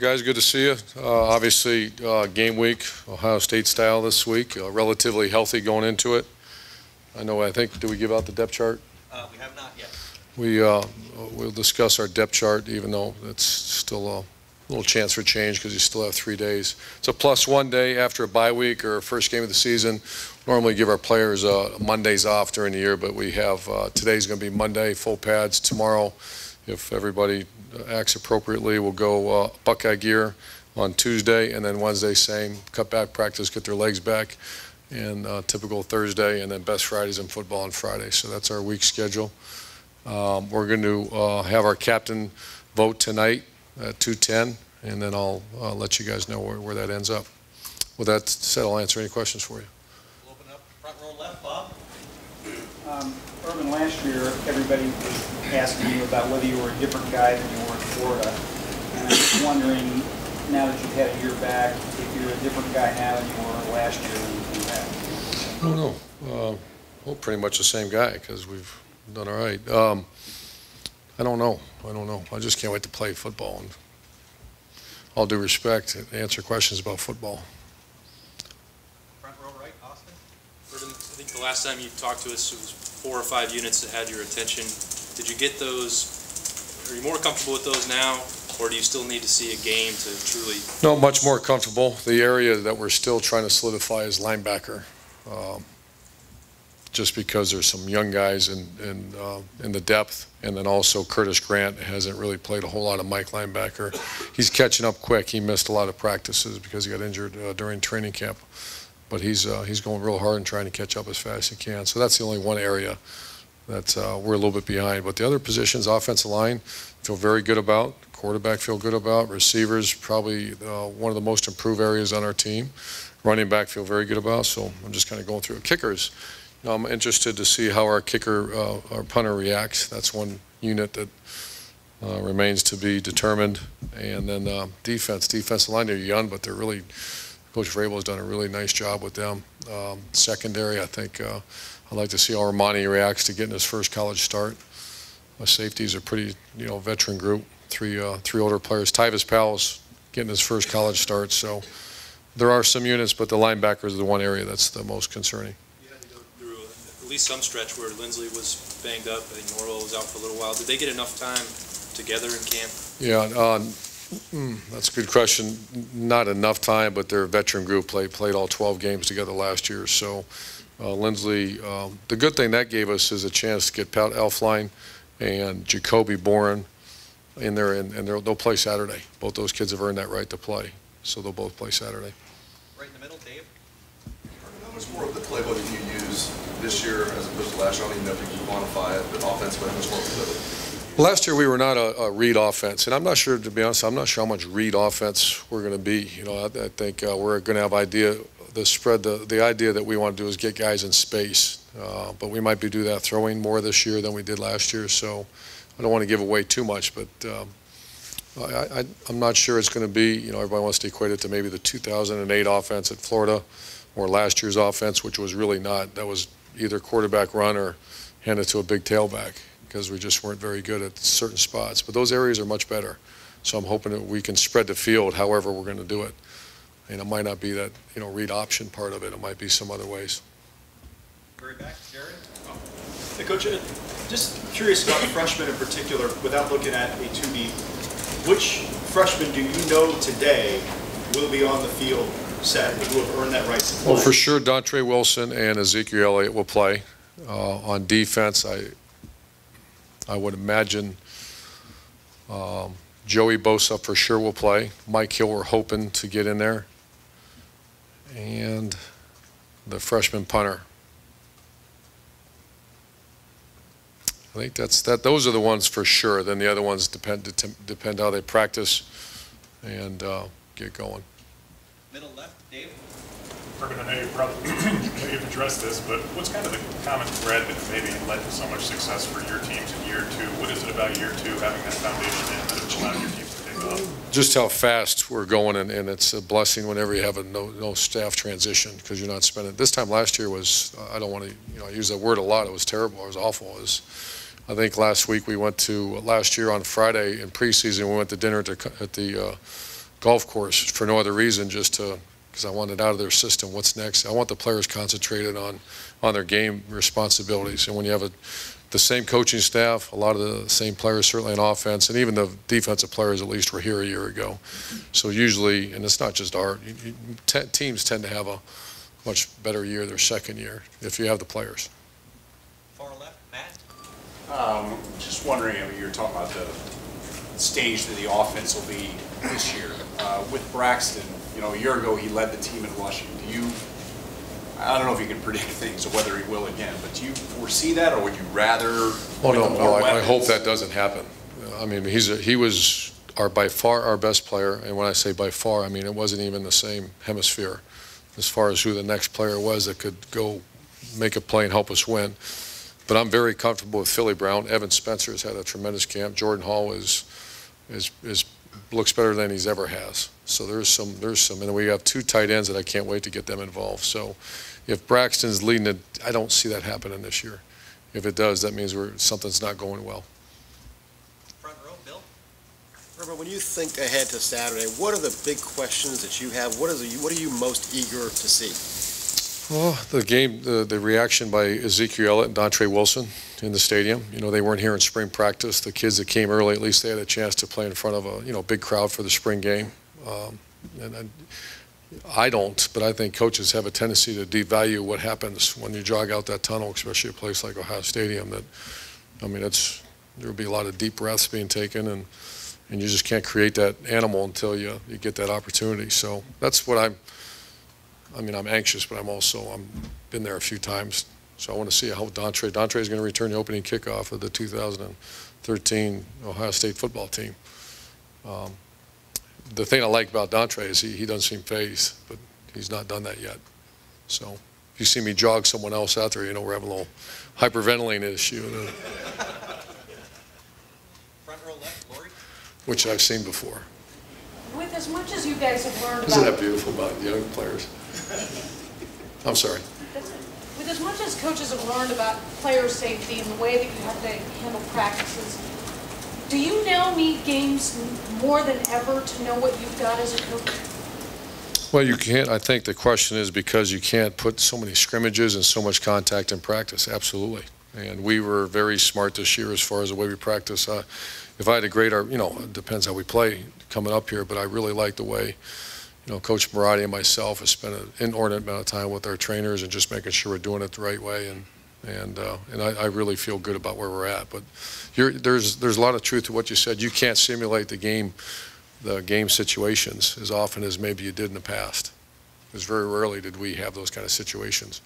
Guys, good to see you. Uh, obviously, uh, game week, Ohio State style this week, uh, relatively healthy going into it. I know, I think, do we give out the depth chart? Uh, we have not yet. We, uh, we'll discuss our depth chart, even though it's still a little chance for change because you still have three days. It's a plus one day after a bye week or first game of the season. Normally give our players uh, Mondays off during the year, but we have, uh, today's going to be Monday, full pads. Tomorrow, if everybody acts appropriately, we'll go uh, Buckeye gear on Tuesday, and then Wednesday, same, cut back practice, get their legs back, and uh, typical Thursday, and then best Fridays in football on Friday. So that's our week schedule. Um, we're going to uh, have our captain vote tonight at 2:10, and then I'll uh, let you guys know where, where that ends up. With that said, I'll answer any questions for you. We'll open up front row left, Bob. Um, Urban, last year, everybody was asking you about whether you were a different guy than you were in Florida. And I'm just wondering, now that you've had a year back, if you're a different guy now than you were last year when you came back. I don't know. Uh, Well, pretty much the same guy, because we've done all right. Um, I don't know. I don't know. I just can't wait to play football. And all due respect, answer questions about football. Front row right, Austin. Urban, I think the last time you talked to us, it was four or five units that had your attention. Did you get those, are you more comfortable with those now, or do you still need to see a game to truly? No, much more comfortable. The area that we're still trying to solidify is linebacker. Um, Just because there's some young guys in, in, uh, in the depth, and then also Curtis Grant hasn't really played a whole lot of Mike linebacker. He's catching up quick. He missed a lot of practices because he got injured uh, during training camp. But he's, uh, he's going real hard and trying to catch up as fast as he can. So that's the only one area that uh, we're a little bit behind. But the other positions, offensive line, feel very good about. Quarterback feel good about. Receivers, probably uh, one of the most improved areas on our team. Running back feel very good about. So I'm just kind of going through. Kickers, I'm interested to see how our kicker, uh, our punter reacts. That's one unit that uh, remains to be determined. And then uh, defense, defensive line, they're young, but they're really, Coach Vrabel has done a really nice job with them. Um, secondary, I think uh, I'd like to see how Armani reacts to getting his first college start. My safeties are pretty, you know, veteran group. Three, uh, three older players. Tyvis Powell's getting his first college start. So there are some units, but the linebackers are the one area that's the most concerning. You had to go through at least some stretch where Linsley was banged up, I think Norwell was out for a little while. Did they get enough time together in camp? Yeah, uh, mm, that's a good question. Not enough time, but their veteran group played played all 12 games together last year. So uh, Linsley, um, the good thing that gave us is a chance to get Pat Elflein and Jacoby Boren in there, and, and they'll they'll play Saturday. Both those kids have earned that right to play, so they'll both play Saturday. Right in the middle, Dave. How much more of the playbook do you use this year as opposed to last year? I don't even know if you can quantify it, but offensively, how much more playbook? Last year, we were not a, a read offense, and I'm not sure, to be honest, I'm not sure how much read offense we're going to be. You know, I, I think uh, we're going to have idea, the spread, the, the idea that we want to do is get guys in space, uh, but we might be do that throwing more this year than we did last year. So I don't want to give away too much, but um, I, I, I'm not sure it's going to be. You know, everybody wants to equate it to maybe the 2008 offense at Florida, or last year's offense, which was really not. That was either quarterback run or hand it to a big tailback because we just weren't very good at certain spots. But those areas are much better. So I'm hoping that we can spread the field however we're going to do it. And it might not be that, you know, read option part of it. It might be some other ways. Very back, Jared. Hey, Coach, uh, just curious about the freshmen in particular, without looking at a two-deep, Which freshmen do you know today will be on the field set, who have earned that right to play? Well, for sure, Dontre Wilson and Ezekiel Elliott will play. Uh, on defense, I, I would imagine um, Joey Bosa for sure will play. Mike Hill, we're hoping to get in there. And the freshman punter. I think that's that. Those are the ones for sure. Then the other ones depend depend how they practice and uh, get going. Middle left, Dave. I know you probably, you've addressed this, but what's kind of the common thread that maybe led to so much success for your teams in year two? What is it about year two, having that foundation in, that allowed your teams to take off? Just how fast we're going, and, and it's a blessing whenever you have a no, no staff transition because you're not spending. This time last year was, I don't want to, you know, use that word a lot. It was terrible. It was awful. It was, I think last week we went to last year on Friday in preseason we went to dinner at the, at the uh, golf course for no other reason, just to, because I want it out of their system. What's next? I want the players concentrated on, on their game responsibilities. And when you have a, the same coaching staff, a lot of the same players, certainly in offense, and even the defensive players at least were here a year ago. So usually, and it's not just art, you- you- te- teams tend to have a much better year their second year if you have the players. Far left, Matt. Um, Just wondering, I mean, you were talking about the stage that the offense will be this year. Uh, With Braxton, you know, a year ago, he led the team in rushing. Do you, I don't know if you can predict things or whether he will again, but do you foresee that, or would you rather? Oh, no, no, I, I hope that doesn't happen. I mean, he's, a- he was our, by far our best player, and when I say by far, I mean, it wasn't even the same hemisphere as far as who the next player was that could go make a play and help us win. But I'm very comfortable with Philly Brown. Evan Spencer has had a tremendous camp. Jordan Hall is, is, is, looks better than he's ever has. So there's some, there's some, and we have two tight ends that I can't wait to get them involved. So if Braxton's leading it, I don't see that happening this year. If it does, that means we're, something's not going well. Front row, Bill. Herbert, when you think ahead to Saturday, what are the big questions that you have? What is, what are you most eager to see? Well, the game, the, the reaction by Ezekiel and Dontre Wilson in the stadium, you know, they weren't here in spring practice. The kids that came early, at least they had a chance to play in front of a, you know, big crowd for the spring game. Um, and I, I don't, but I think coaches have a tendency to devalue what happens when you jog out that tunnel, especially a place like Ohio Stadium. That, I mean, it's, there will be a lot of deep breaths being taken and, and you just can't create that animal until you, you get that opportunity. So that's what I'm, I mean, I'm anxious, but I'm also, I'm been there a few times, so I want to see how Dontre, Dontre is going to return the opening kickoff of the 2013 Ohio State football team. Um, The thing I like about Dontre is he, he doesn't seem phased, but he's not done that yet. So if you see me jog someone else out there, you know we're having a little hyperventilating issue, uh, Front row left, Lori. which I've seen before. As much as you guys have learned Isn't that beautiful about young players? I'm sorry. with as much as coaches have learned about player safety and the way that you have to handle practices, do you now need games more than ever to know what you've got as a coach? Well, you can't, I think the question is because you can't put so many scrimmages and so much contact in practice, absolutely. And we were very smart this year as far as the way we practice. Uh, If I had to grade our, you know, it depends how we play coming up here, but I really like the way, you know, Coach Marotti and myself have spent an inordinate amount of time with our trainers and just making sure we're doing it the right way. And, and, uh, and I, I really feel good about where we're at. But there's, there's a lot of truth to what you said. You can't simulate the game the game situations as often as maybe you did in the past. Because very rarely did we have those kind of situations.